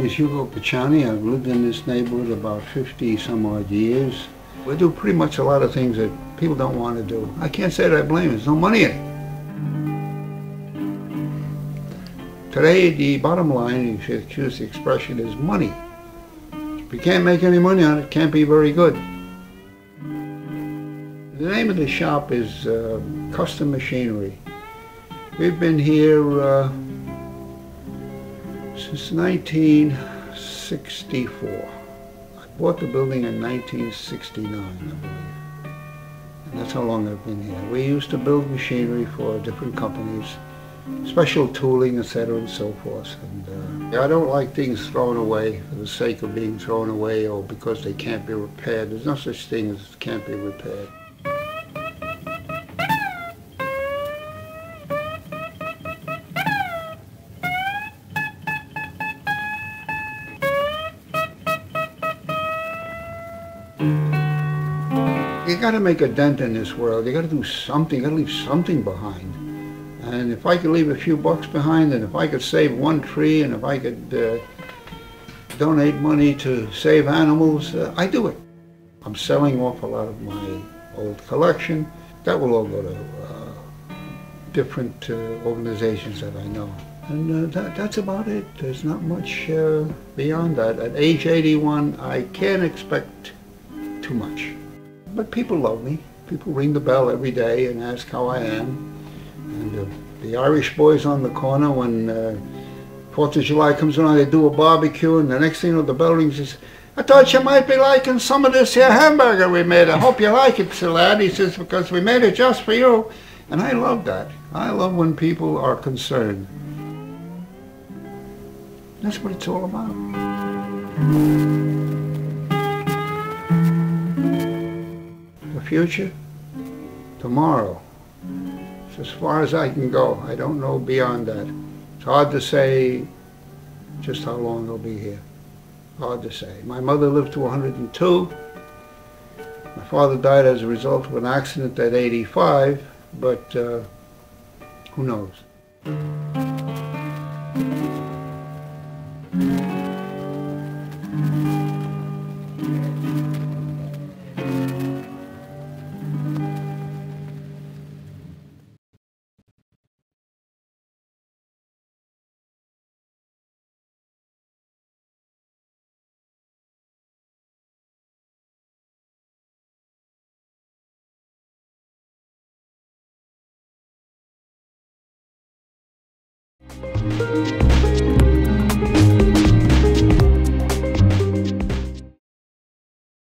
is Hugo Picciani. I've lived in this neighborhood about 50 some odd years. We do pretty much a lot of things that people don't want to do. I can't say that I blame. There's no money in it. Today, the bottom line, if you excuse the expression, is money. If you can't make any money on it, it can't be very good. The name of the shop is uh, Custom Machinery. We've been here uh, since 1964. I bought the building in 1969, I believe. And that's how long I've been here. We used to build machinery for different companies, special tooling, etc., and so forth. And uh, I don't like things thrown away for the sake of being thrown away or because they can't be repaired. There's no such thing as can't be repaired. You got to make a dent in this world. You got to do something. You got to leave something behind. And if I could leave a few bucks behind, and if I could save one tree, and if I could uh, donate money to save animals, uh, I do it. I'm selling off a lot of my old collection. That will all go to uh, different uh, organizations that I know. And uh, that, that's about it. There's not much uh, beyond that. At age 81, I can't expect too much. But people love me. People ring the bell every day and ask how I am. And uh, the Irish boys on the corner, when uh, Fourth of July comes around, they do a barbecue, and the next thing you know, the bell rings. Says, "I thought you might be liking some of this here hamburger we made. I hope you like it, Sir lad." He says, "Because we made it just for you." And I love that. I love when people are concerned. That's what it's all about. Future, tomorrow. It's as far as I can go. I don't know beyond that. It's hard to say just how long I'll be here. Hard to say. My mother lived to 102. My father died as a result of an accident at 85, but uh, who knows?